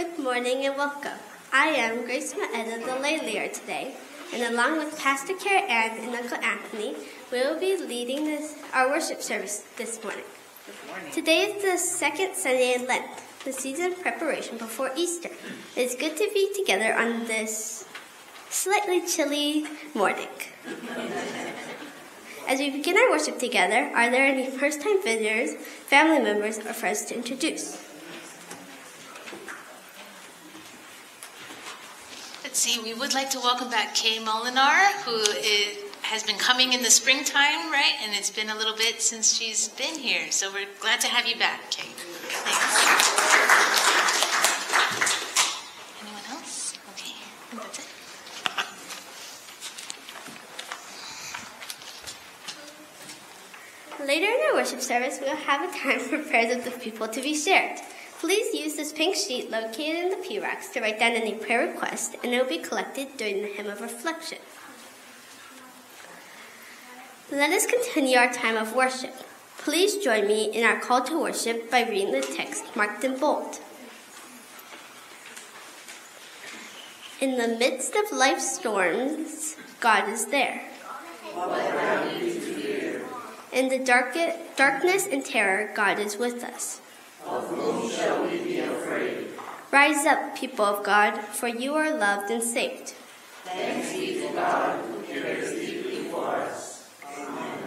Good morning and welcome. I am Grace Maeda, the lay leader today, and along with Pastor Cara Ann and Uncle Anthony, we will be leading this, our worship service this morning. morning. Today is the second Sunday in Lent, the season of preparation before Easter. It is good to be together on this slightly chilly morning. As we begin our worship together, are there any first time visitors, family members, or friends to introduce? We would like to welcome back Kay Molinar, who is, has been coming in the springtime, right? And it's been a little bit since she's been here. So we're glad to have you back, Kay. Thanks. Anyone else? Okay, that's it. Later in our worship service, we will have a time for prayers of the people to be shared. Please use this pink sheet located in the pew racks to write down any prayer request, and it will be collected during the hymn of reflection. Let us continue our time of worship. Please join me in our call to worship by reading the text marked in bold. In the midst of life's storms, God is there. In the dark, darkness and terror, God is with us. Of whom shall we be afraid? Rise up, people of God, for you are loved and saved. Thanks be to God who cares deeply for us. Amen.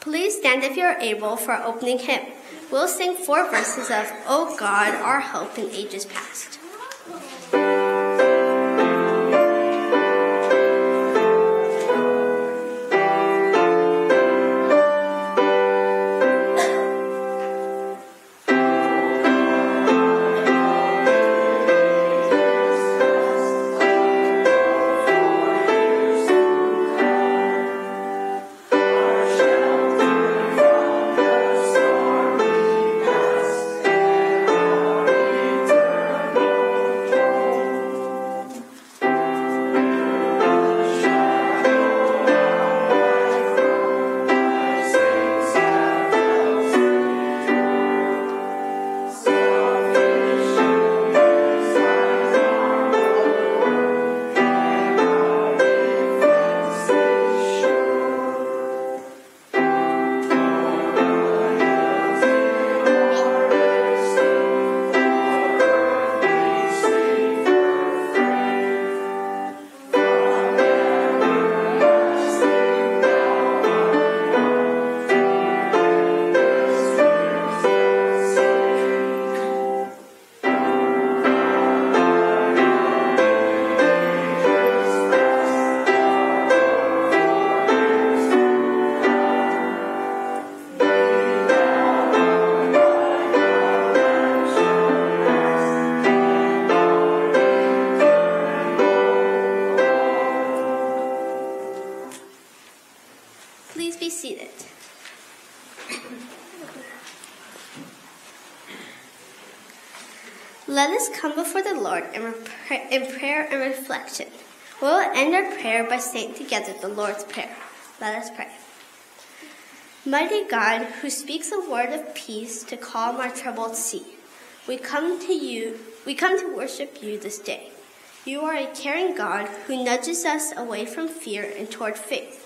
Please stand if you are able for our opening hymn. We'll sing four verses of O God, our hope in ages past. Lord in, in prayer and reflection. We will end our prayer by saying together the Lord's Prayer. Let us pray. Mighty God, who speaks a word of peace to calm our troubled sea, we come to you, we come to worship you this day. You are a caring God who nudges us away from fear and toward faith.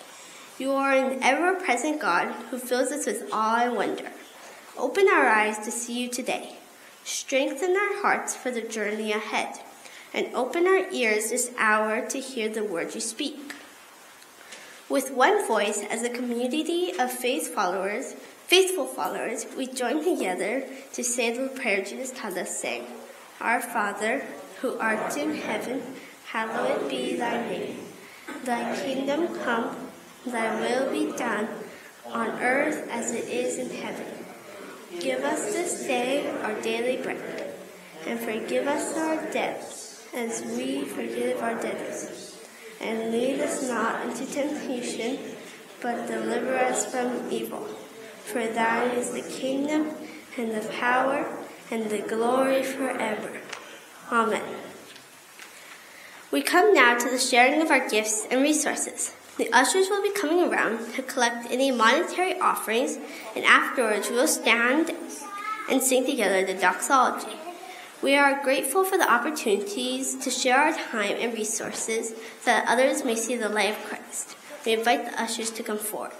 You are an ever present God who fills us with awe and wonder. Open our eyes to see you today. Strengthen our hearts for the journey ahead. And open our ears this hour to hear the word you speak. With one voice as a community of faith followers, faithful followers, we join together to say the prayer Jesus taught us, saying, Our Father, who art in heaven, hallowed be thy name. Thy kingdom come, thy will be done, on earth as it is in heaven. Give us this day our daily bread, and forgive us our debts, as we forgive our debtors. And lead us not into temptation, but deliver us from evil. For thine is the kingdom, and the power, and the glory forever. Amen. We come now to the sharing of our gifts and resources. The ushers will be coming around to collect any monetary offerings, and afterwards we will stand and sing together the doxology. We are grateful for the opportunities to share our time and resources so that others may see the light of Christ. We invite the ushers to come forward.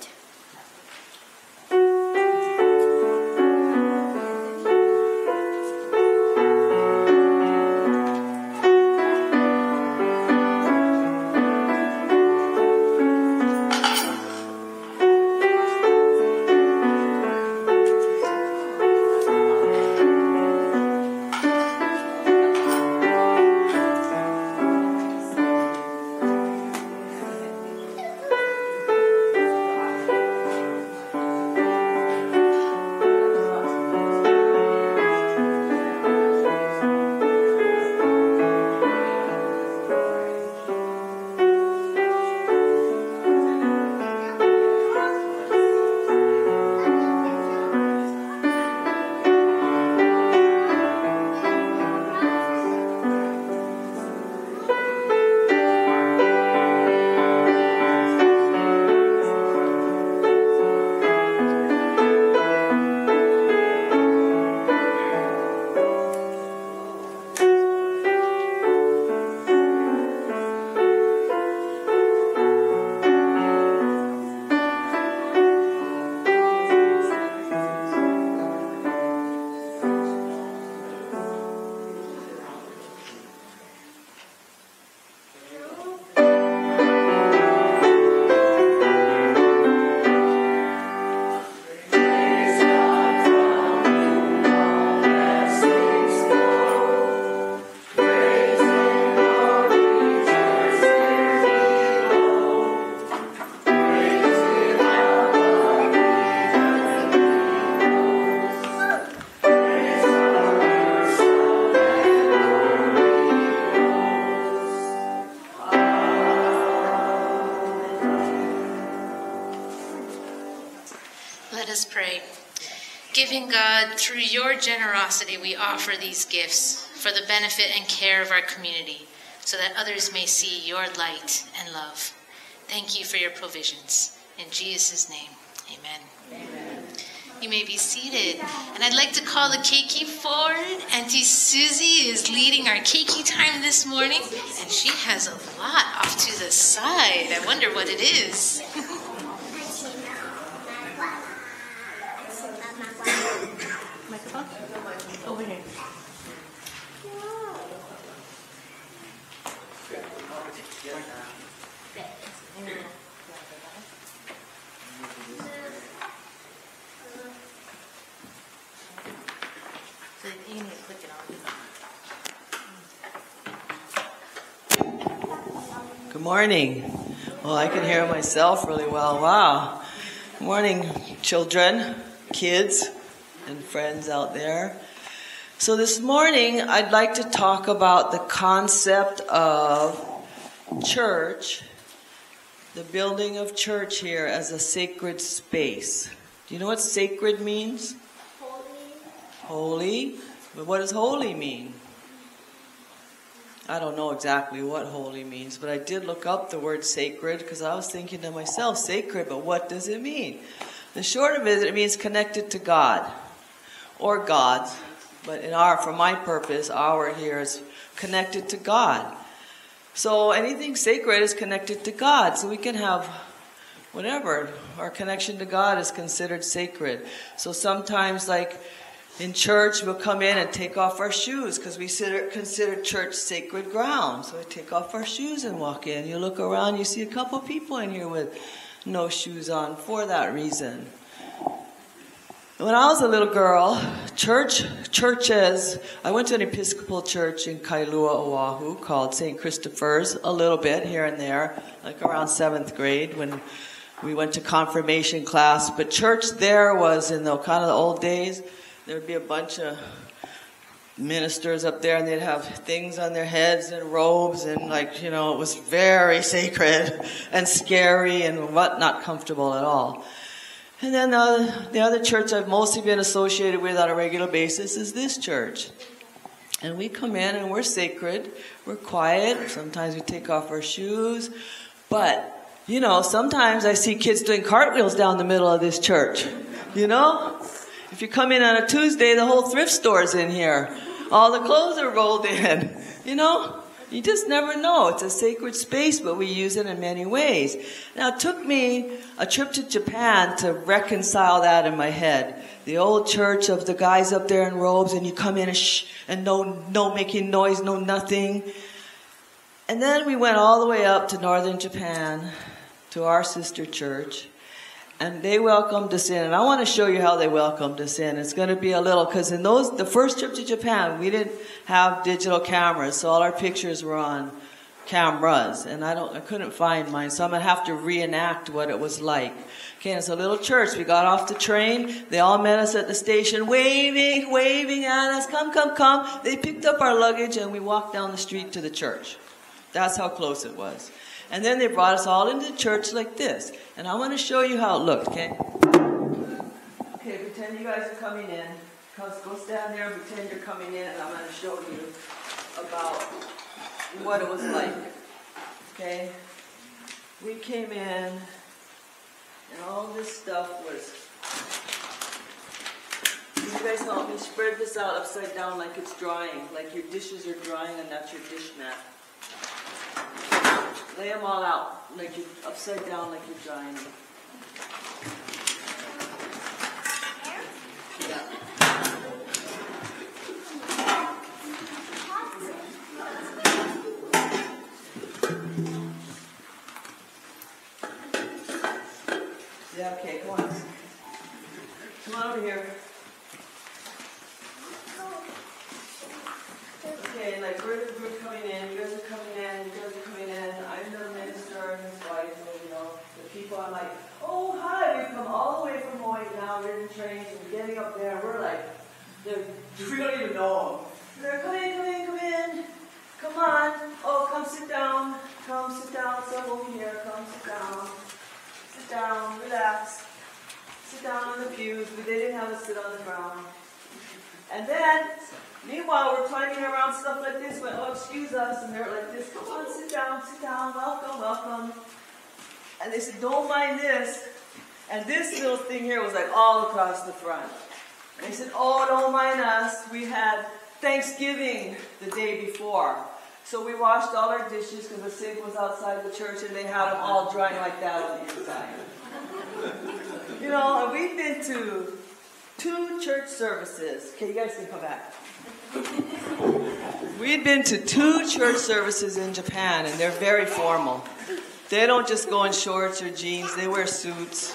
Through your generosity, we offer these gifts for the benefit and care of our community, so that others may see your light and love. Thank you for your provisions. In Jesus' name, amen. amen. You may be seated. And I'd like to call the keiki forward. Auntie Susie is leading our keiki time this morning, and she has a lot off to the side. I wonder what it is. morning. Well, I can hear myself really well. Wow. Good morning, children, kids, and friends out there. So this morning, I'd like to talk about the concept of church, the building of church here as a sacred space. Do you know what sacred means? Holy. Holy. But what does holy mean? I don't know exactly what holy means, but I did look up the word sacred because I was thinking to myself, sacred, but what does it mean? The short of it, it means connected to God or God's but in our, for my purpose, our here is connected to God. So anything sacred is connected to God. So we can have whatever. Our connection to God is considered sacred. So sometimes, like in church, we'll come in and take off our shoes because we consider church sacred ground. So we take off our shoes and walk in. You look around, you see a couple people in here with no shoes on for that reason. When I was a little girl, church, churches, I went to an Episcopal church in Kailua, Oahu called St. Christopher's a little bit here and there, like around seventh grade when we went to confirmation class. But church there was in the kind of the old days, there would be a bunch of ministers up there and they'd have things on their heads and robes and like, you know, it was very sacred and scary and what not comfortable at all. And then the, the other church I've mostly been associated with on a regular basis is this church. And we come in and we're sacred, we're quiet, sometimes we take off our shoes, but you know, sometimes I see kids doing cartwheels down the middle of this church. You know? If you come in on a Tuesday, the whole thrift store's in here. all the clothes are rolled in. You know? You just never know. It's a sacred space, but we use it in many ways. Now, it took me a trip to Japan to reconcile that in my head. The old church of the guys up there in robes, and you come in and, shh, and no, no making noise, no nothing. And then we went all the way up to northern Japan to our sister church and they welcomed us in. And I want to show you how they welcomed us in. It's going to be a little because in those the first trip to Japan, we didn't have digital cameras, so all our pictures were on cameras, and I don't I couldn't find mine, so I'm gonna have to reenact what it was like. Okay, it's a little church. We got off the train. They all met us at the station, waving, waving at us. Come, come, come. They picked up our luggage, and we walked down the street to the church. That's how close it was. And then they brought us all into the church like this. And I want to show you how it looked, okay? Okay, pretend you guys are coming in. Go stand there and pretend you're coming in, and I'm going to show you about what it was like. Okay? We came in, and all this stuff was. You guys help me spread this out upside down like it's drying, like your dishes are drying, and that's your dish mat. Lay them all out, like you're upside down, like you're drying them. Yeah. Okay, come on. Come on over here. Okay, like we're the group coming in, you guys are coming in, you guys are coming in. I'm the minister and his wife, and you know, the people I'm like, oh hi, we've come all the way from Hawaii now, we're in trains, and we're getting up there, we're like, we don't even know them. They're come in, come in, come in. Come on. Oh, come sit down. Come sit down. Some over here. Come sit down. Sit down. Relax. Sit down on the pews. But they didn't have us sit on the ground. And then Meanwhile, we're climbing around stuff like this. Went, oh, excuse us, and they're like this. Come on, sit down, sit down. Welcome, welcome. And they said, don't mind this. And this little thing here was like all across the front. And they said, oh, don't mind us. We had Thanksgiving the day before. So we washed all our dishes because the sink was outside the church, and they had them all drying like that on the inside. you know, and we've been to two church services. Okay, you guys can come back. We'd been to two church services in Japan, and they're very formal. They don't just go in shorts or jeans, they wear suits,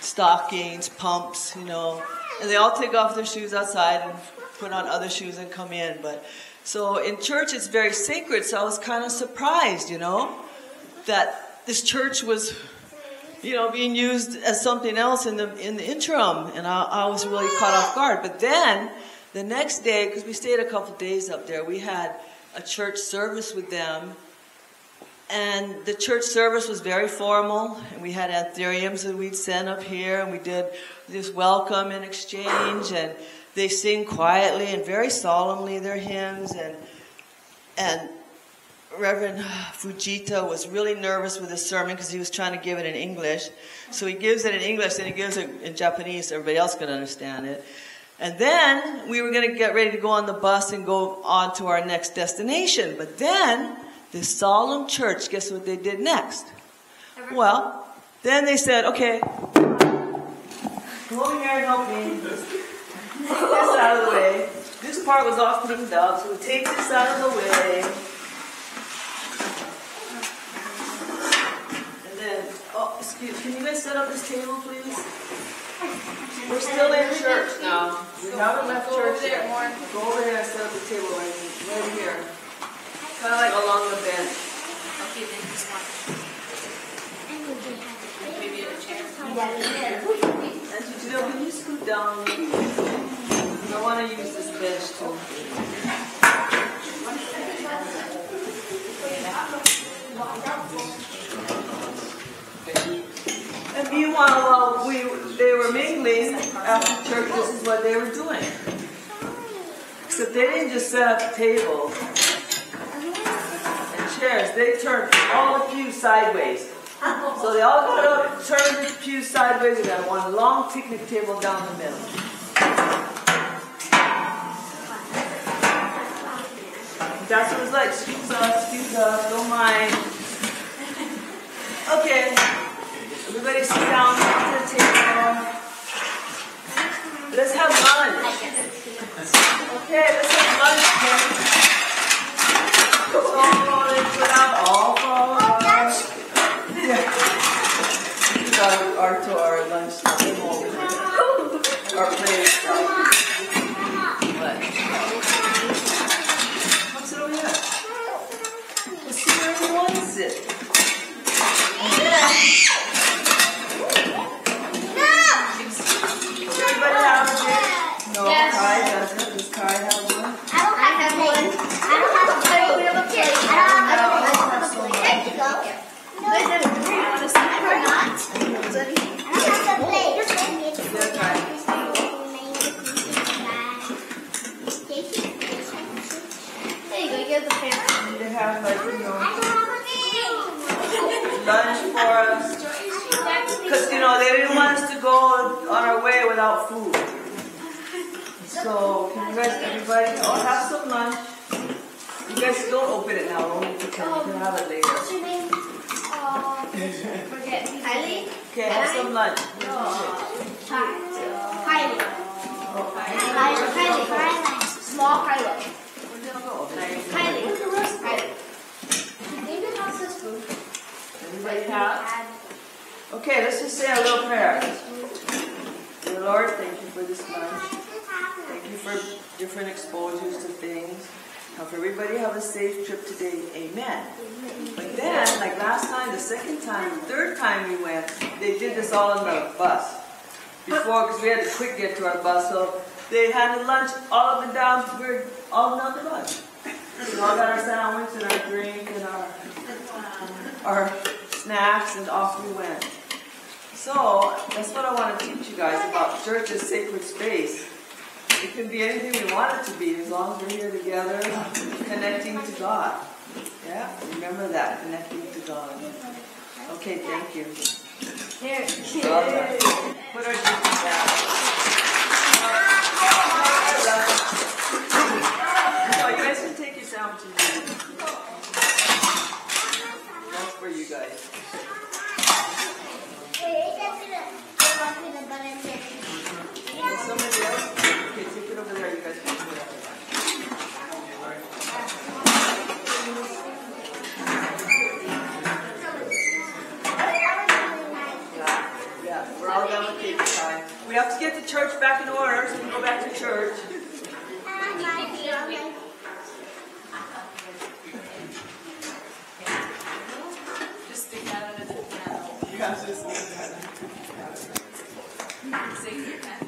stockings, pumps, you know. And they all take off their shoes outside and put on other shoes and come in. But so in church, it's very sacred, so I was kind of surprised, you know, that this church was you know, being used as something else in the in the interim, and I, I was really caught off guard. But then the next day, because we stayed a couple days up there, we had a church service with them. And the church service was very formal, and we had anthuriums that we'd send up here, and we did this welcome and exchange, and they sing quietly and very solemnly their hymns, and and Reverend Fujita was really nervous with his sermon because he was trying to give it in English. So he gives it in English, and he gives it in Japanese so everybody else could understand it. And then we were going to get ready to go on the bus and go on to our next destination. But then the solemn church, guess what they did next? Well, then they said, okay, come over here and help me. Take this out of the way. This part was all cleaned up, so we take this out of the way. And then, oh, excuse, me, can you guys set up this table, please? We're still in church now. We haven't left church yet. Go over here and set up the table right, right here. Kind of like along the bench. Okay, then this one. Maybe a chair. And Janelle, can you scoot down? I want to use this bench too. And meanwhile, while we they were mingling after church, this is what they were doing. Except they didn't just set up tables and chairs. They turned all the pews sideways. So they all got up, turned the pews sideways, and got one long picnic table down the middle. That's what it's like. Excuse us, excuse us, don't mind. Okay. Everybody sit down at the table. Let's have lunch. Okay, let's have lunch, Ken. So let's put out all of our, yeah. our, our, to our lunch table over. Our plate. What? Come sit over here. Let's see where everyone sit. Does everybody have a? No, Kai doesn't. Does Kai have one? I don't have one. I don't have a plate. We have a plate. I don't have a plate. I have some There you go. Listen, do you want to see it or not? I don't have a plate. There, Kai. There you go. You get the pan. They have like, you know, lunch for us. Because, you know, they didn't want us to go on our way without food. So, can you guys, everybody, oh, have some lunch. You guys don't open it now, only pretend you can have it later. What's your name? Forget. Kylie? Okay, have some lunch. Kylie. Kylie. Kylie. Small Kylie. Kylie. Kylie. David wants his food. Everybody have? Okay, let's just say a little prayer. Dear Lord, thank you for this lunch. Thank you for different exposures to things. Have everybody have a safe trip today. Amen. But then, like last time, the second time, the third time we went, they did this all on the bus. Before, because we had to quick get to our bus, so they handed lunch all up and down. We are all down the bus. We all got our sandwich and our drink and our our snacks, and off we went. So that's what I want to teach you guys about church as sacred space. It can be anything we want it to be as long as we're here together, connecting to God. Yeah, remember that, connecting to God. Okay, thank you. Here. Down. Oh, you guys can take your sandwiches. For you guys. Somebody else? Okay, take it over there. You guys can put it. Yeah, yeah. We're all done with keiki time. We have to get the church back in order so we can go back to church. Just stick that under the piano.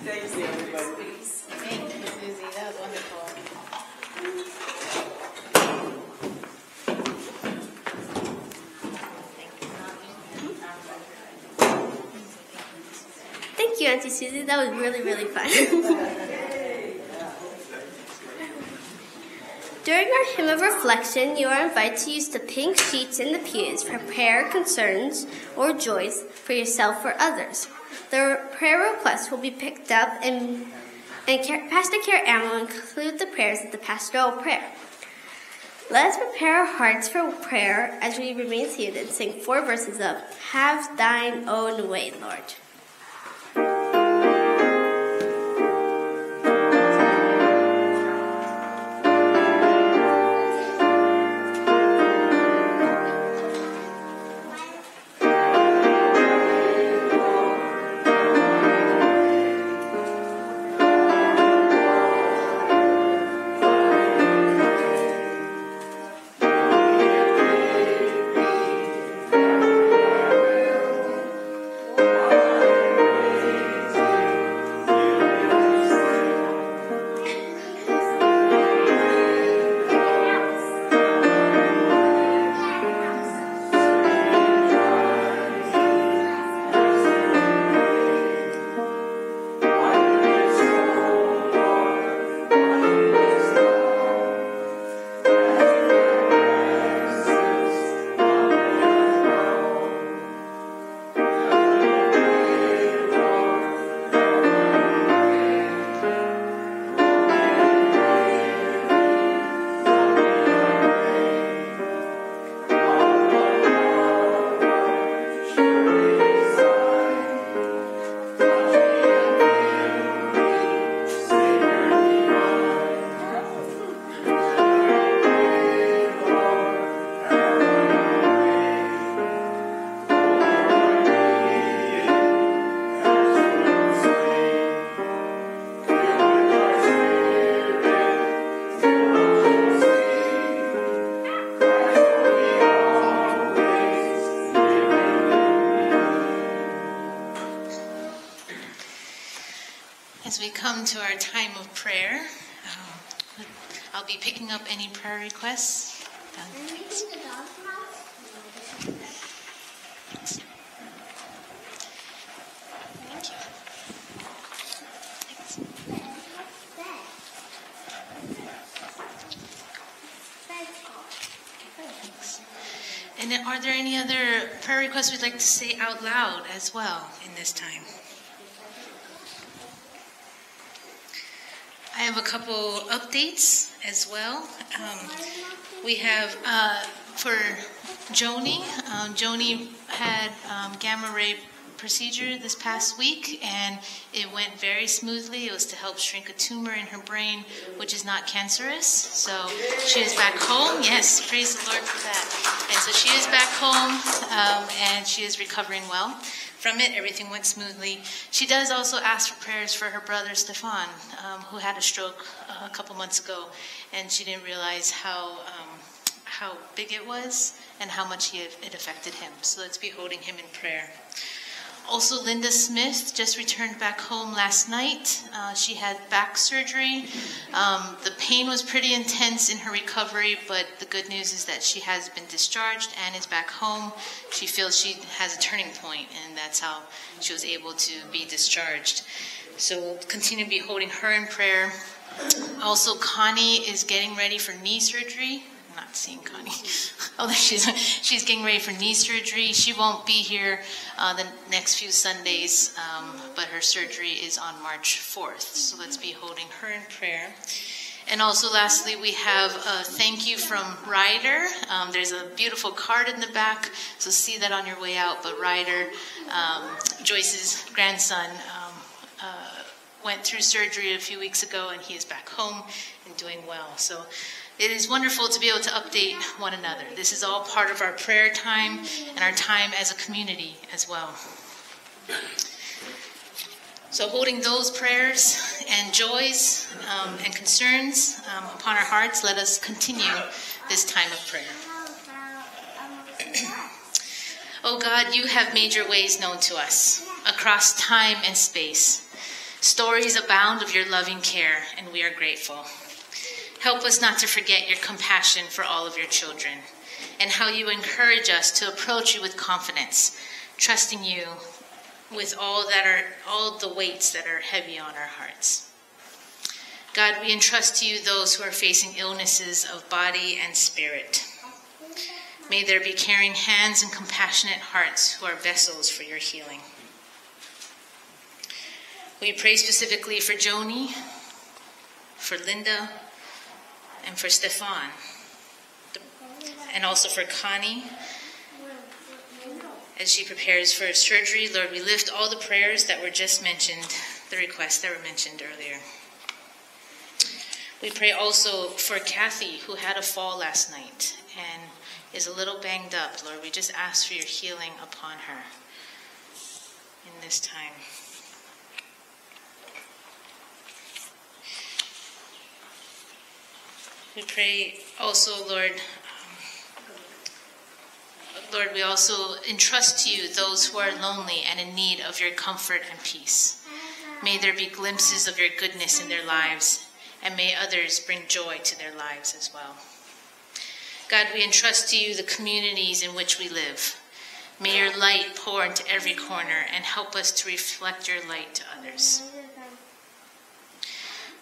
Thanks, everybody. Please. Thank you, Susie. That was wonderful. Thank you, Auntie Susie. That was really, really fun. During our hymn of reflection, you are invited to use the pink sheets in the pews for prayer, concerns, or joys for yourself or others. The prayer requests will be picked up and, and Pastor Cara Ann will include the prayers of the pastoral prayer. Let us prepare our hearts for prayer as we remain seated and sing four verses of Have Thine Own Way, Lord. There any other prayer requests we'd like to say out loud as well in this time? I have a couple updates as well. Um, we have uh, for Joni. Um, Joni had um, gamma ray procedure this past week, and it went very smoothly. It was to help shrink a tumor in her brain, which is not cancerous. So she is back home. Yes, praise the Lord for that. And so she is back home, um, and she is recovering well from it. Everything went smoothly. She does also ask for prayers for her brother Stefan, um, who had a stroke uh, a couple months ago, and she didn't realize how um, how big it was and how much it affected him. So let's be holding him in prayer. Also, Linda Smith just returned back home last night. Uh, she had back surgery. Um, the pain was pretty intense in her recovery, but the good news is that she has been discharged and is back home. She feels she has a turning point, and that's how she was able to be discharged. So we'll continue to be holding her in prayer. Also, Connie is getting ready for knee surgery not seeing Connie. Although she's she's getting ready for knee surgery. She won't be here uh, the next few Sundays, um, but her surgery is on March 4th. So let's be holding her in prayer. And also, lastly, we have a thank you from Ryder. Um, there's a beautiful card in the back, so see that on your way out. But Ryder, um, Joyce's grandson, um, uh, went through surgery a few weeks ago, and he is back home and doing well. So it is wonderful to be able to update one another. This is all part of our prayer time and our time as a community as well. So, holding those prayers and joys um, and concerns um, upon our hearts, let us continue this time of prayer. oh God, you have made your ways known to us across time and space. Stories abound of your loving care, and we are grateful. Help us not to forget your compassion for all of your children and how you encourage us to approach you with confidence, trusting you with all that are all the weights that are heavy on our hearts. God, we entrust to you those who are facing illnesses of body and spirit. May there be caring hands and compassionate hearts who are vessels for your healing. We pray specifically for Joni, for Linda, and for Stefan, and also for Connie as she prepares for surgery. Lord, we lift all the prayers that were just mentioned, the requests that were mentioned earlier. We pray also for Kathy, who had a fall last night and is a little banged up. Lord, we just ask for your healing upon her in this time. We pray also, Lord, um, Lord, we also entrust to you those who are lonely and in need of your comfort and peace. May there be glimpses of your goodness in their lives, and may others bring joy to their lives as well. God, we entrust to you the communities in which we live. May your light pour into every corner and help us to reflect your light to others.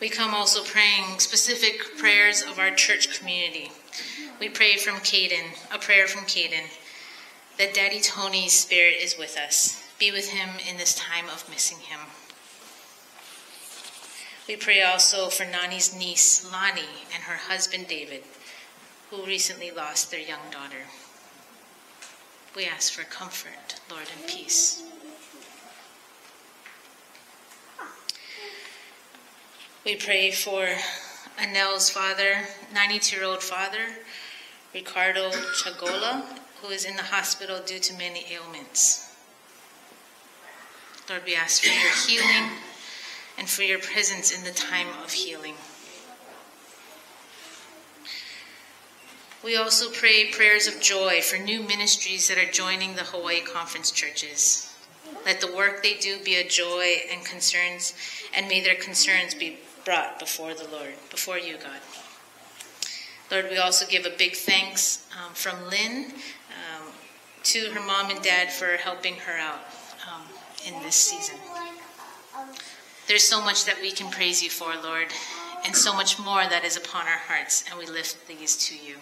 We come also praying specific prayers of our church community. We pray from Caden, a prayer from Caden, that Daddy Tony's spirit is with us. Be with him in this time of missing him. We pray also for Nani's niece, Lani, and her husband, David, who recently lost their young daughter. We ask for comfort, Lord, and peace. We pray for Anel's father, 92 year old father, Ricardo Chagola, who is in the hospital due to many ailments. Lord, we ask for your healing and for your presence in the time of healing. We also pray prayers of joy for new ministries that are joining the Hawaii Conference churches. Let the work they do be a joy and concerns, and may their concerns be brought before the Lord, before you, God. Lord, we also give a big thanks um, from Lynn um, to her mom and dad for helping her out um, in this season. There's so much that we can praise you for, Lord, and so much more that is upon our hearts, and we lift these to you.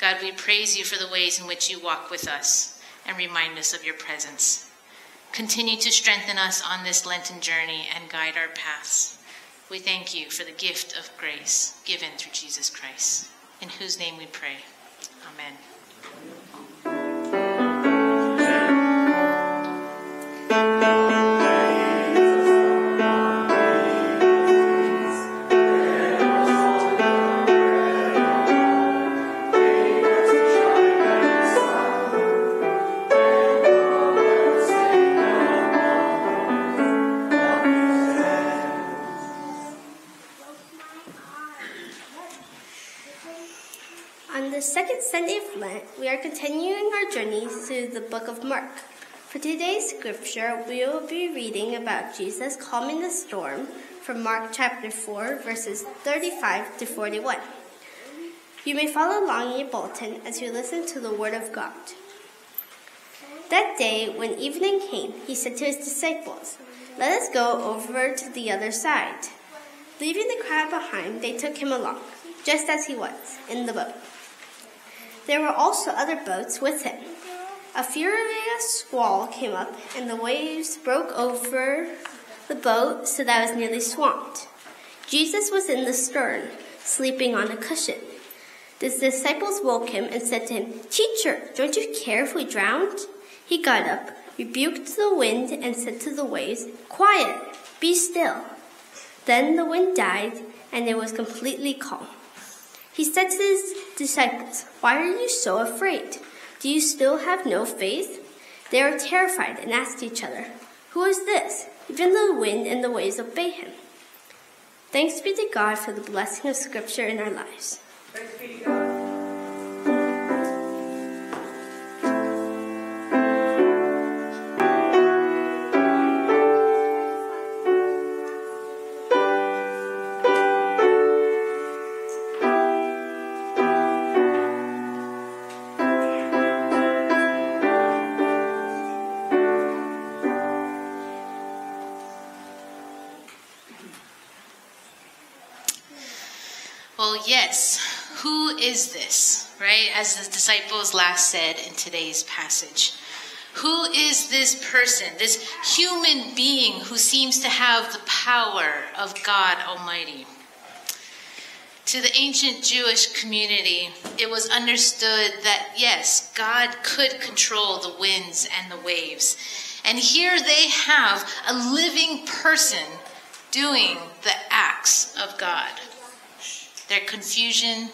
God, we praise you for the ways in which you walk with us and remind us of your presence. Continue to strengthen us on this Lenten journey and guide our paths. We thank you for the gift of grace given through Jesus Christ, in whose name we pray. Amen. Are continuing our journey through the book of Mark. For today's scripture, we will be reading about Jesus calming the storm from Mark chapter 4, verses 35 to 41. You may follow along in your bulletin as you listen to the Word of God. That day, when evening came, he said to his disciples, Let us go over to the other side. Leaving the crowd behind, they took him along, just as he was, in the boat. There were also other boats with him. A furious squall came up, and the waves broke over the boat so that it was nearly swamped. Jesus was in the stern, sleeping on a cushion. The disciples woke him and said to him, Teacher, don't you care if we drowned? He got up, rebuked the wind, and said to the waves, Quiet, be still. Then the wind died, and it was completely calm. He said to his disciples, Why are you so afraid? Do you still have no faith? They were terrified and asked each other, Who is this? Even the wind and the waves obey him. Thanks be to God for the blessing of Scripture in our lives. Who is this, right? As the disciples last said in today's passage. Who is this person, this human being who seems to have the power of God Almighty? To the ancient Jewish community, it was understood that yes, God could control the winds and the waves. And here they have a living person doing the acts of God. Their confusion,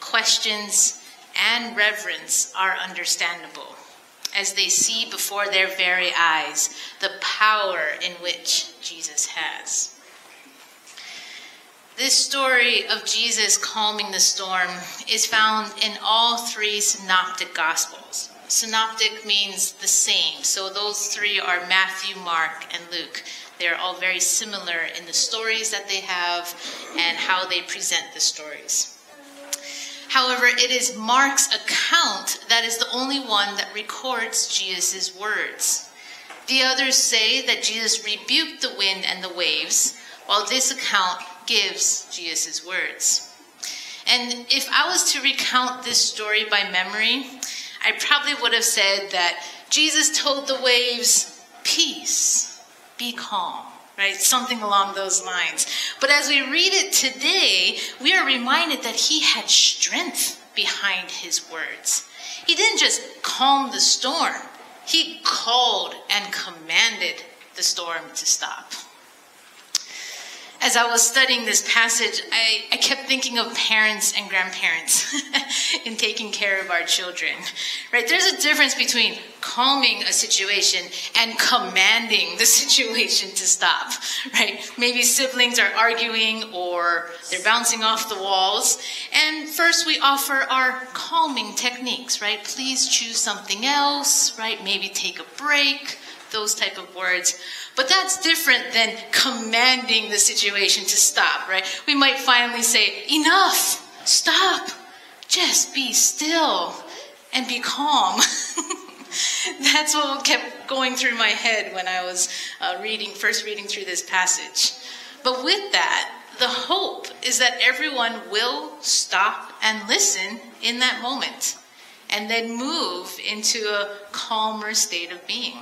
questions, and reverence are understandable as they see before their very eyes the power in which Jesus has. This story of Jesus calming the storm is found in all three synoptic gospels. Synoptic means the same, so those three are Matthew, Mark, and Luke. They're all very similar in the stories that they have and how they present the stories. However, it is Mark's account that is the only one that records Jesus' words. The others say that Jesus rebuked the wind and the waves, while this account gives Jesus' words. And if I was to recount this story by memory, I probably would have said that Jesus told the waves, Peace, be calm, right? Something along those lines. But as we read it today, we are reminded that he had strength behind his words. He didn't just calm the storm, he called and commanded the storm to stop as I was studying this passage, I, I kept thinking of parents and grandparents in taking care of our children. Right? There's a difference between calming a situation and commanding the situation to stop. Right? Maybe siblings are arguing or they're bouncing off the walls. And first we offer our calming techniques, right? Please choose something else, right? Maybe take a break those type of words. But that's different than commanding the situation to stop, right? We might finally say, enough, stop, just be still and be calm. that's what kept going through my head when I was uh, reading, first reading through this passage. But with that, the hope is that everyone will stop and listen in that moment and then move into a calmer state of being.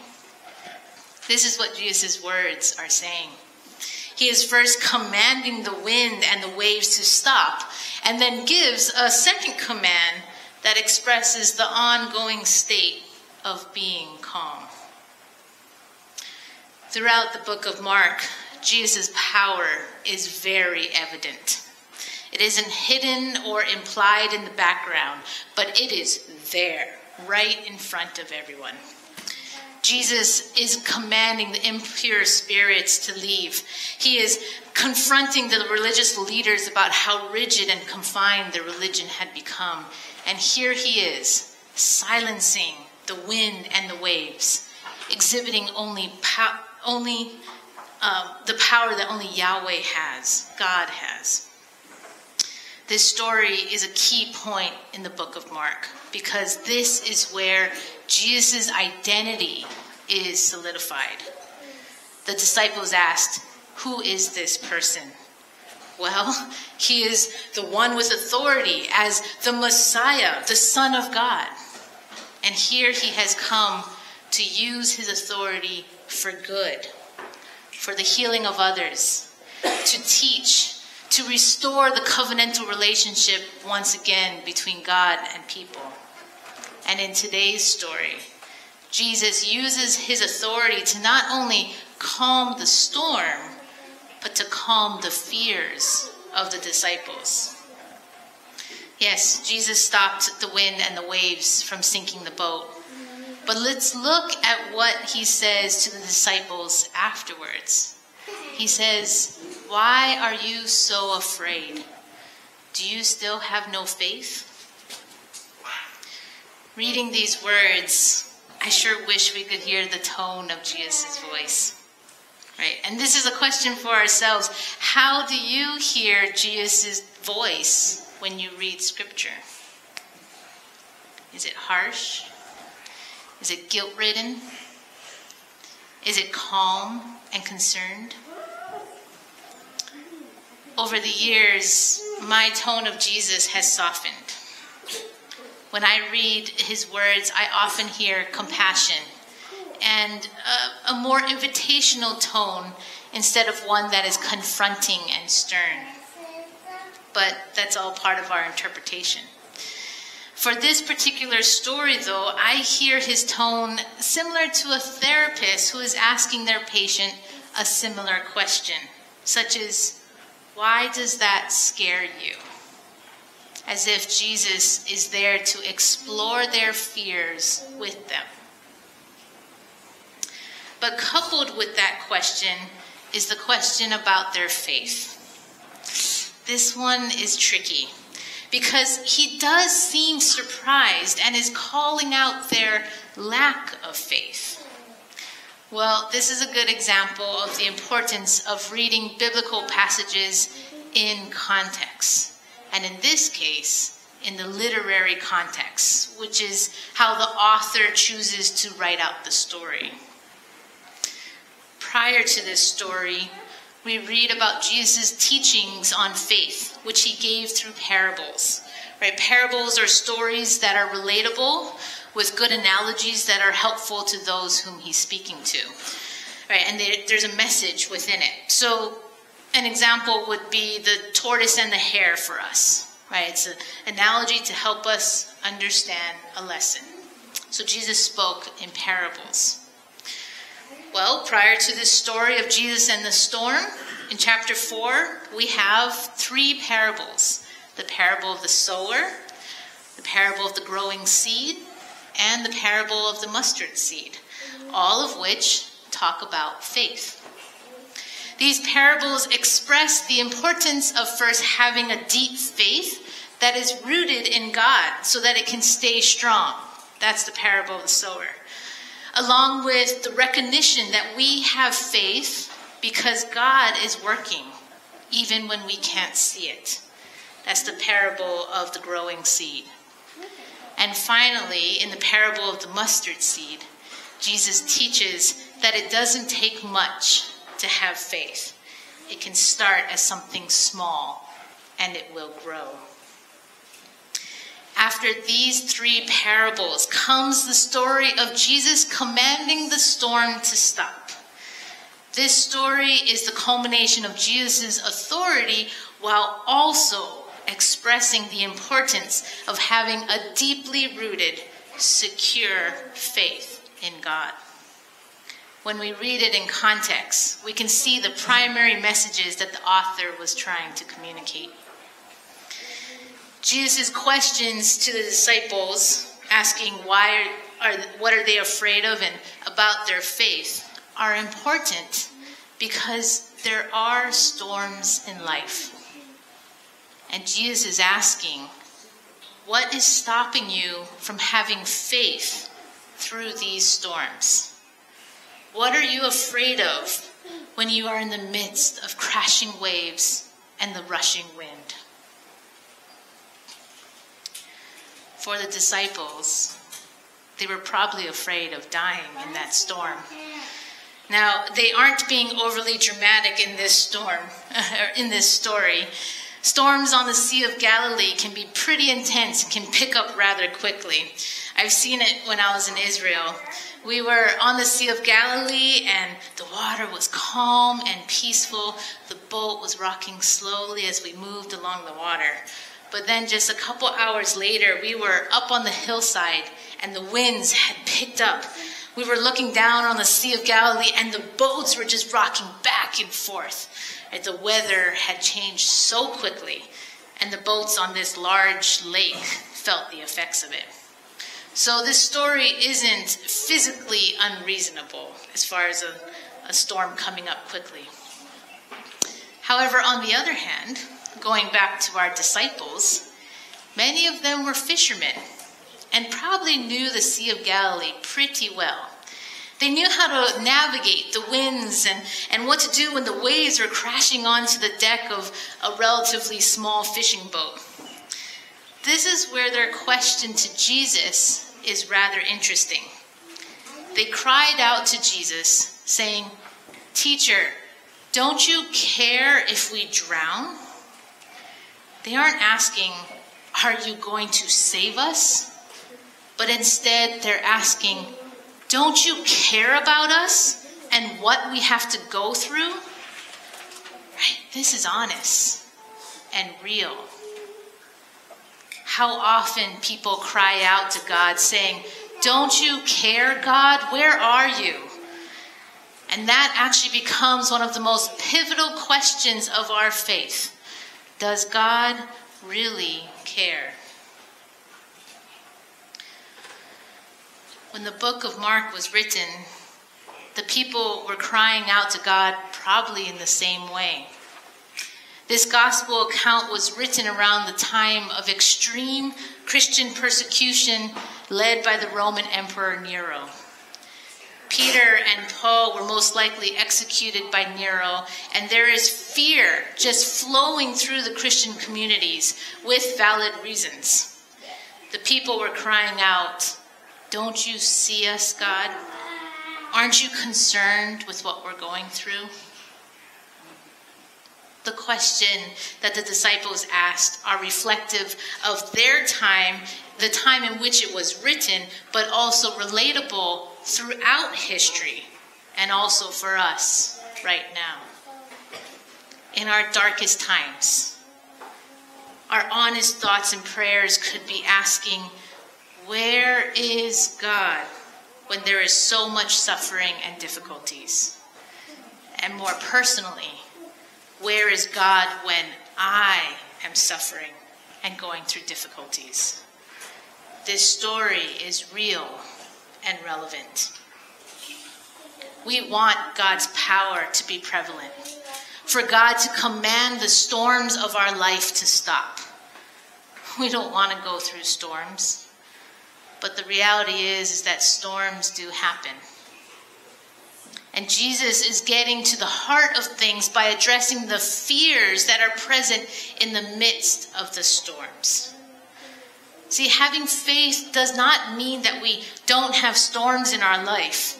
This is what Jesus' words are saying. He is first commanding the wind and the waves to stop, and then gives a second command that expresses the ongoing state of being calm. Throughout the book of Mark, Jesus' power is very evident. It isn't hidden or implied in the background, but it is there, right in front of everyone. Jesus is commanding the impure spirits to leave. He is confronting the religious leaders about how rigid and confined their religion had become. And here he is, silencing the wind and the waves, exhibiting only, only uh, the power that only Yahweh has, God has. This story is a key point in the book of Mark because this is where Jesus' identity is solidified. The disciples asked, Who is this person? Well, he is the one with authority as the Messiah, the Son of God. And here he has come to use his authority for good for the healing of others, to teach, to restore the covenantal relationship once again between God and people. And in today's story, Jesus uses his authority to not only calm the storm, but to calm the fears of the disciples. Yes, Jesus stopped the wind and the waves from sinking the boat. But let's look at what he says to the disciples afterwards. He says, Why are you so afraid? Do you still have no faith? Reading these words, I sure wish we could hear the tone of Jesus' voice. Right? And this is a question for ourselves. How do you hear Jesus' voice when you read scripture? Is it harsh? Is it guilt ridden? Is it calm and concerned? Over the years, my tone of Jesus has softened. When I read his words, I often hear compassion and a, a, more invitational tone instead of one that is confronting and stern. But that's all part of our interpretation. For this particular story, though, I hear his tone similar to a therapist who is asking their patient a similar question, such as, Why does that scare you? As if Jesus is there to explore their fears with them. But coupled with that question is the question about their faith. This one is tricky because he does seem surprised and is calling out their lack of faith. Well, this is a good example of the importance of reading biblical passages in context. And in this case, in the literary context, which is how the author chooses to write out the story. Prior to this story, we read about Jesus' teachings on faith, which he gave through parables. Right? Parables are stories that are relatable with good analogies that are helpful to those whom he's speaking to. Right? And there's a message within it. So, an example would be the tortoise and the hare for us. Right? It's an analogy to help us understand a lesson. So, Jesus spoke in parables. Well, prior to this story of Jesus and the storm, in chapter 4, we have three parables the parable of the sower, the parable of the growing seed, and the parable of the mustard seed, all of which talk about faith. These parables express the importance of first having a deep faith that is rooted in God so that it can stay strong. That's the parable of the sower along with the recognition that we have faith because God is working, even when we can't see it. That's the parable of the growing seed. And finally, in the parable of the mustard seed, Jesus teaches that it doesn't take much to have faith. It can start as something small and it will grow. After these three parables comes the story of Jesus commanding the storm to stop. This story is the culmination of Jesus' authority while also expressing the importance of having a deeply rooted, secure faith in God. When we read it in context, we can see the primary messages that the author was trying to communicate. Jesus' questions to the disciples, asking why are, what are they afraid of and about their faith, are important because there are storms in life. And Jesus is asking, what is stopping you from having faith through these storms? What are you afraid of when you are in the midst of crashing waves and the rushing wind? For the disciples, they were probably afraid of dying in that storm. Now, they aren't being overly dramatic in this storm, in this story. Storms on the Sea of Galilee can be pretty intense and can pick up rather quickly. I've seen it when I was in Israel. We were on the Sea of Galilee and the water was calm and peaceful. The boat was rocking slowly as we moved along the water. But then just a couple hours later, we were up on the hillside and the winds had picked up. We were looking down on the Sea of Galilee and the boats were just rocking back and forth. The weather had changed so quickly and the boats on this large lake felt the effects of it. So this story isn't physically unreasonable as far as a, a storm coming up quickly. However, on the other hand, going back to our disciples, many of them were fishermen and probably knew the Sea of Galilee pretty well. They knew how to navigate the winds and, and what to do when the waves were crashing onto the deck of a relatively small fishing boat. This is where their question to Jesus is rather interesting. They cried out to Jesus, saying, Teacher, don't you care if we drown? They aren't asking, Are you going to save us? But instead, they're asking, Don't you care about us and what we have to go through? Right? This is honest and real. How often people cry out to God saying, Don't you care, God? Where are you? And that actually becomes one of the most pivotal questions of our faith. Does God really care? When the book of Mark was written, the people were crying out to God probably in the same way. This gospel account was written around the time of extreme Christian persecution led by the Roman Emperor Nero. Peter and Paul were most likely executed by Nero, and there is fear just flowing through the Christian communities with valid reasons. The people were crying out, Don't you see us, God? Aren't you concerned with what we're going through? The question that the disciples asked are reflective of their time, the time in which it was written, but also relatable throughout history and also for us right now. In our darkest times, our honest thoughts and prayers could be asking, Where is God when there is so much suffering and difficulties? And more personally, where is God when I am suffering and going through difficulties? This story is real and relevant. We want God's power to be prevalent, for God to command the storms of our life to stop. We don't want to go through storms. But the reality is, is that storms do happen. And Jesus is getting to the heart of things by addressing the fears that are present in the midst of the storms. See, having faith does not mean that we don't have storms in our life.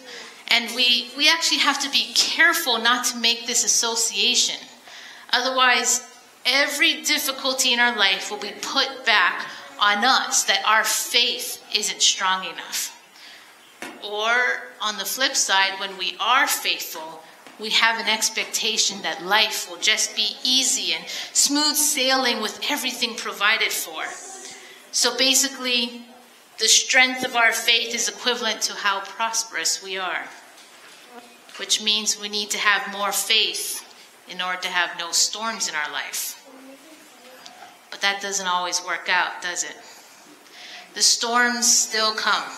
And we, we actually have to be careful not to make this association. Otherwise, every difficulty in our life will be put back on us that our faith isn't strong enough. Or on the flip side, when we are faithful, we have an expectation that life will just be easy and smooth sailing with everything provided for. So basically, the strength of our faith is equivalent to how prosperous we are, which means we need to have more faith in order to have no storms in our life. But that doesn't always work out, does it? The storms still come.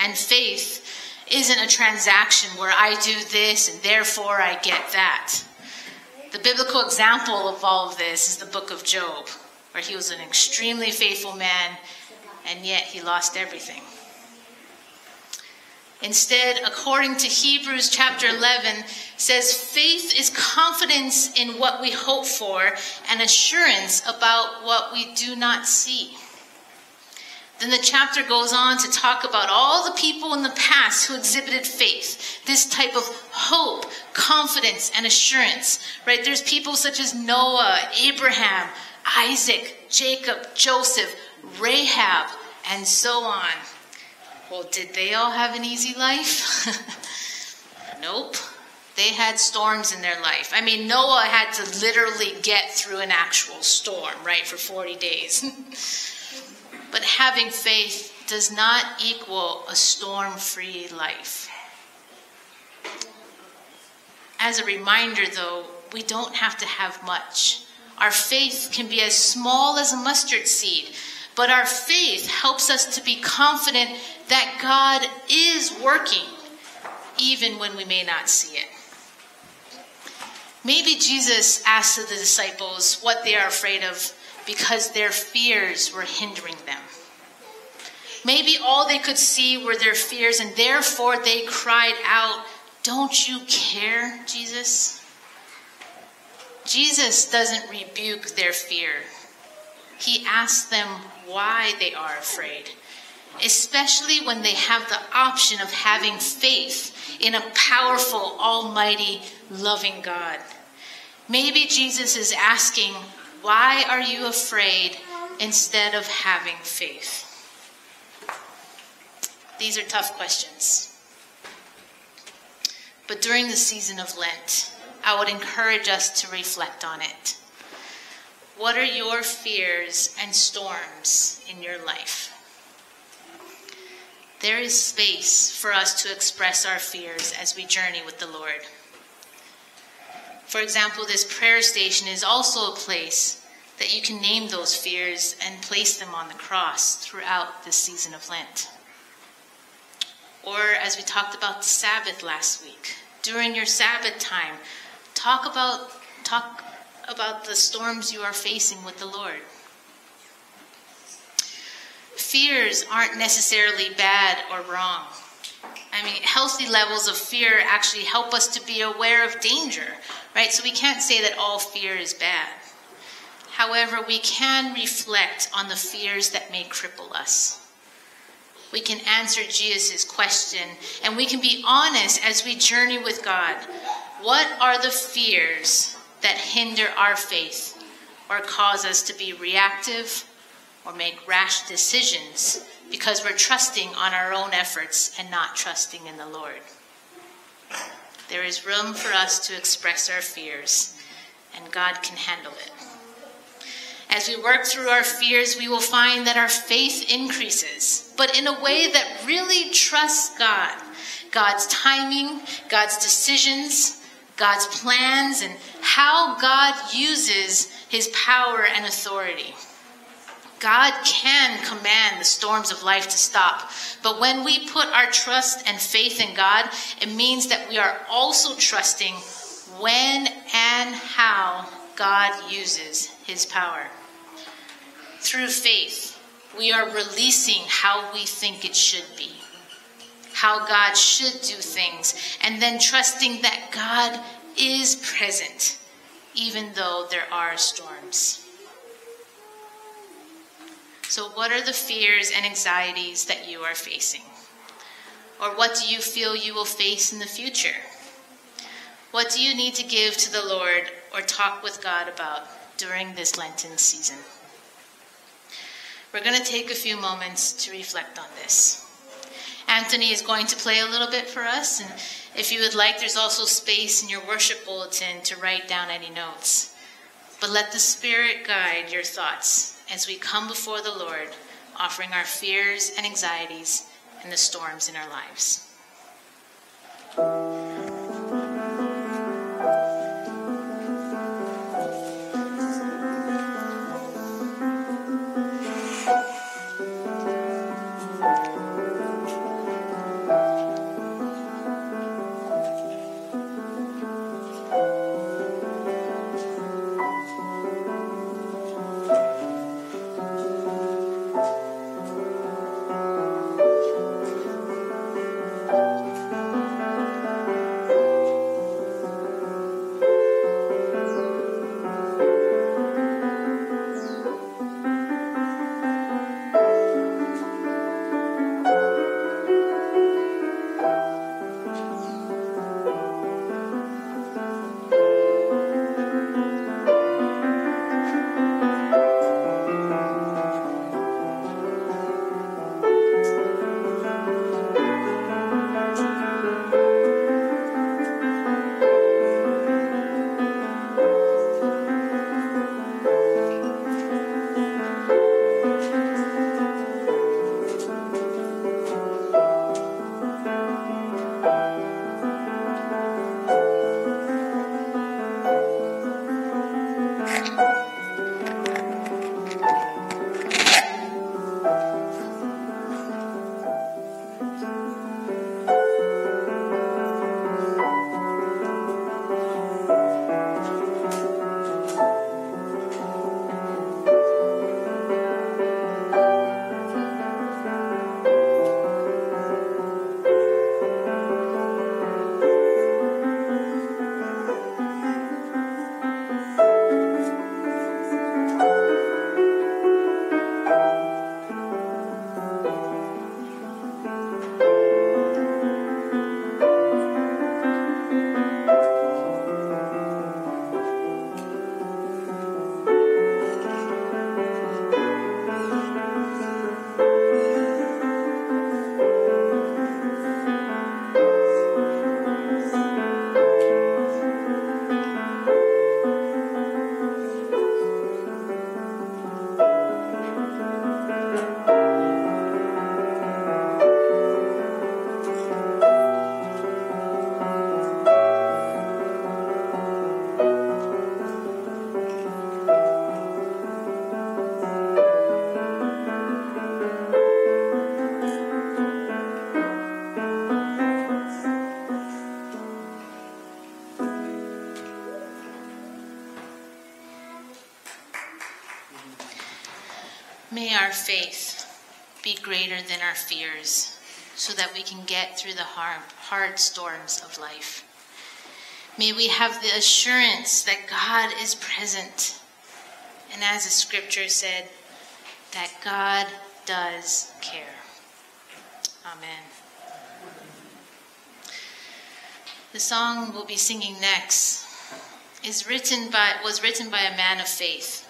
And faith isn't a transaction where I do this and therefore I get that. The biblical example of all of this is the book of Job where he was an extremely faithful man, and yet he lost everything. Instead, according to Hebrews chapter 11, says faith is confidence in what we hope for and assurance about what we do not see. Then the chapter goes on to talk about all the people in the past who exhibited faith, this type of hope, confidence, and assurance. Right? There's people such as Noah, Abraham, Isaac, Jacob, Joseph, Rahab, and so on. Well, did they all have an easy life? nope. They had storms in their life. I mean, Noah had to literally get through an actual storm, right, for 40 days. but having faith does not equal a storm free life. As a reminder, though, we don't have to have much. Our faith can be as small as a mustard seed, but our faith helps us to be confident that God is working, even when we may not see it. Maybe Jesus asked the disciples what they are afraid of because their fears were hindering them. Maybe all they could see were their fears, and therefore they cried out, Don't you care, Jesus? Jesus doesn't rebuke their fear. He asks them why they are afraid, especially when they have the option of having faith in a powerful, almighty, loving God. Maybe Jesus is asking, Why are you afraid instead of having faith? These are tough questions. But during the season of Lent, I would encourage us to reflect on it. What are your fears and storms in your life? There is space for us to express our fears as we journey with the Lord. For example, this prayer station is also a place that you can name those fears and place them on the cross throughout this season of Lent. Or as we talked about the Sabbath last week, during your Sabbath time, Talk about talk about the storms you are facing with the Lord. Fears aren't necessarily bad or wrong. I mean, healthy levels of fear actually help us to be aware of danger, right? So we can't say that all fear is bad. However, we can reflect on the fears that may cripple us. We can answer Jesus' question, and we can be honest as we journey with God what are the fears that hinder our faith or cause us to be reactive or make rash decisions because we're trusting on our own efforts and not trusting in the Lord? There is room for us to express our fears, and God can handle it. As we work through our fears, we will find that our faith increases, but in a way that really trusts God, God's timing, God's decisions, God's plans and how God uses his power and authority. God can command the storms of life to stop. But when we put our trust and faith in God, it means that we are also trusting when and how God uses his power. Through faith, we are releasing how we think it should be, how God should do things, and then trusting that God is present, even though there are storms. So, what are the fears and anxieties that you are facing? Or what do you feel you will face in the future? What do you need to give to the Lord or talk with God about during this Lenten season? We're going to take a few moments to reflect on this. Anthony is going to play a little bit for us, and if you would like, there's also space in your worship bulletin to write down any notes. But let the Spirit guide your thoughts as we come before the Lord, offering our fears and anxieties and the storms in our lives. Our faith be greater than our fears so that we can get through the hard, hard storms of life. May we have the assurance that God is present. And as the scripture said, that God does care. Amen. The song we'll be singing next is written by, was written by a man of faith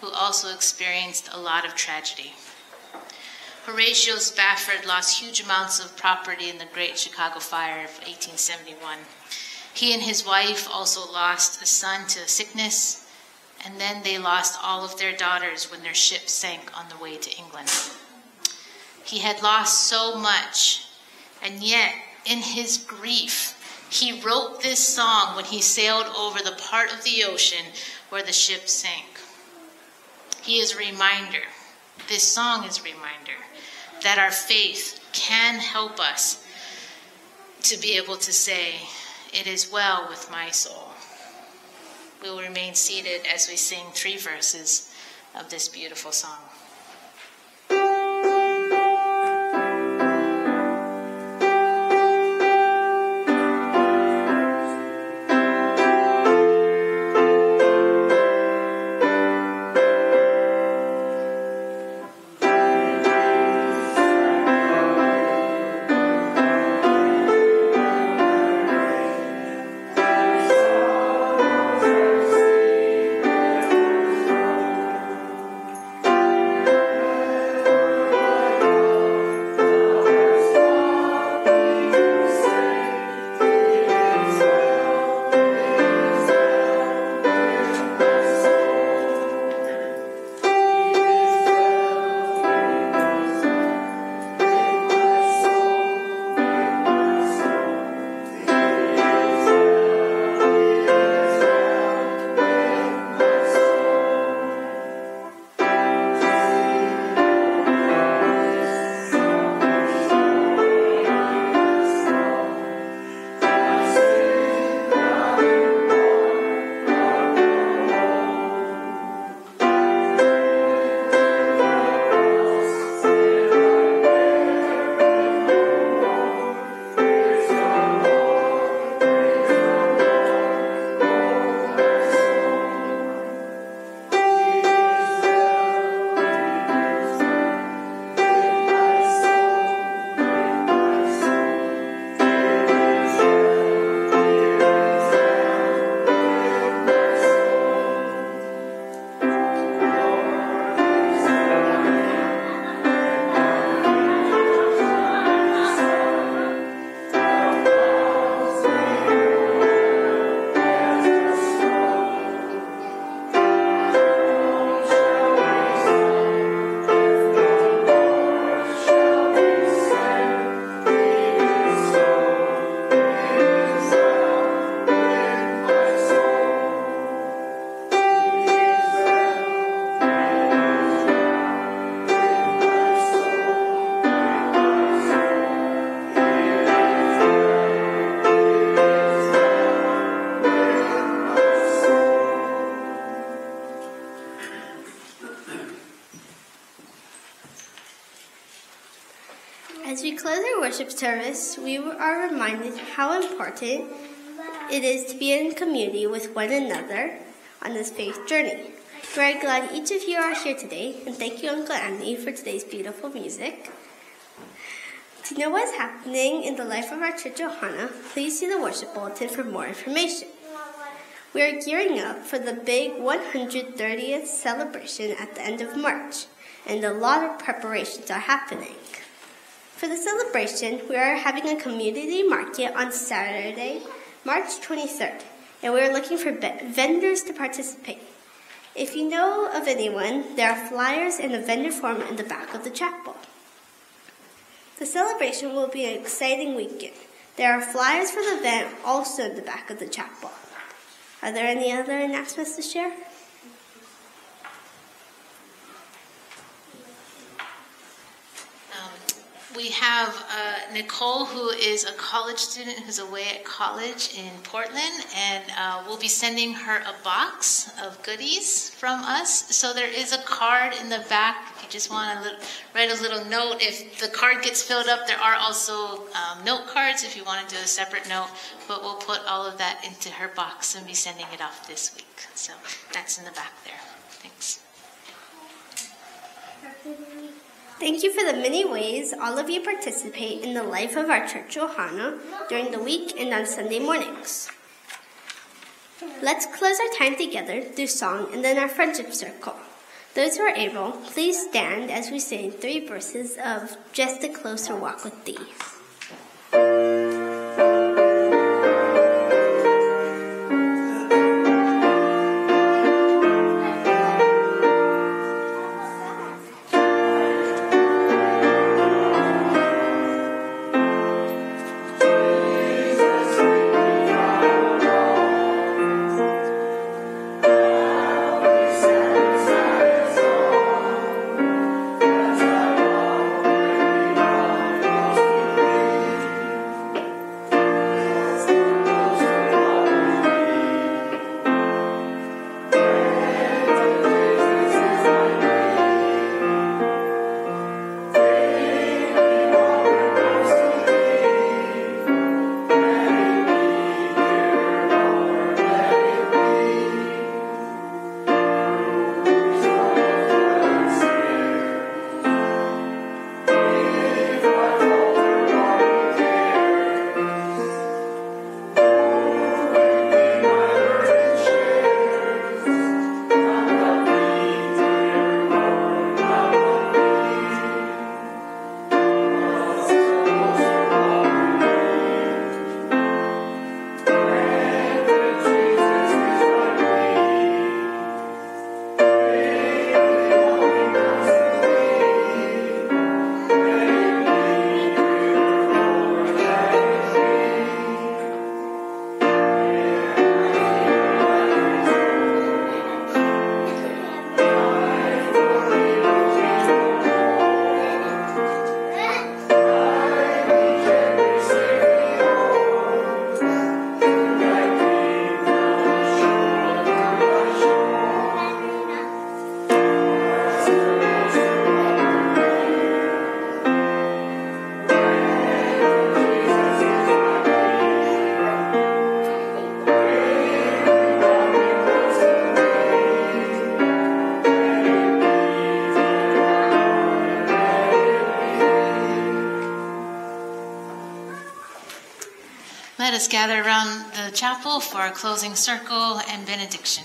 who also experienced a lot of tragedy. Horatio Spafford lost huge amounts of property in the Great Chicago Fire of 1871. He and his wife also lost a son to sickness, and then they lost all of their daughters when their ship sank on the way to England. He had lost so much, and yet, in his grief, he wrote this song when he sailed over the part of the ocean where the ship sank. He is a reminder, this song is a reminder, that our faith can help us to be able to say, It is well with my soul. We will remain seated as we sing three verses of this beautiful song. Worship service, we are reminded how important it is to be in community with one another on this faith journey. We're glad each of you are here today, and thank you, Uncle Andy, for today's beautiful music. To know what's happening in the life of our church, Ohana, please see the worship bulletin for more information. We are gearing up for the big 130th celebration at the end of March, and a lot of preparations are happening. For the celebration, we are having a community market on Saturday, March 23rd, and we are looking for vendors to participate. If you know of anyone, there are flyers and a vendor form in the back of the chapel. The celebration will be an exciting weekend. There are flyers for the event also in the back of the chapel. Are there any other announcements to share? Um, we have uh, Nicole, who is a college student who's away at college in Portland, and uh, we'll be sending her a box of goodies from us. So there is a card in the back if you just want to write a little note. If the card gets filled up, there are also um, note cards if you want to do a separate note, but we'll put all of that into her box and be sending it off this week. So that's in the back there. Thanks. Thank you for the many ways all of you participate in the life of our church Ohana during the week and on Sunday mornings. Let's close our time together through song and then our friendship circle. Those who are able, please stand as we sing three verses of Just a Closer Walk with Thee. Us gather around the chapel for our closing circle and benediction.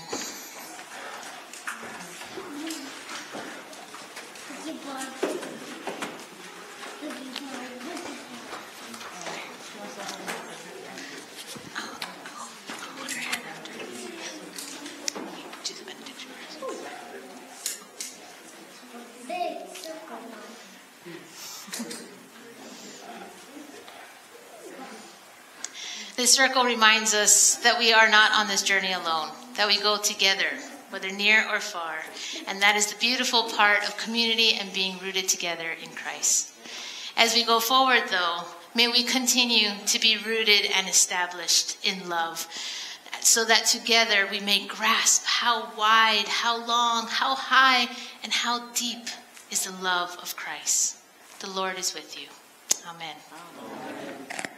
Circle reminds us that we are not on this journey alone, that we go together, whether near or far. And that is the beautiful part of community and being rooted together in Christ. As we go forward, though, may we continue to be rooted and established in love, so that together we may grasp how wide, how long, how high, and how deep is the love of Christ. The Lord is with you. Amen. Amen.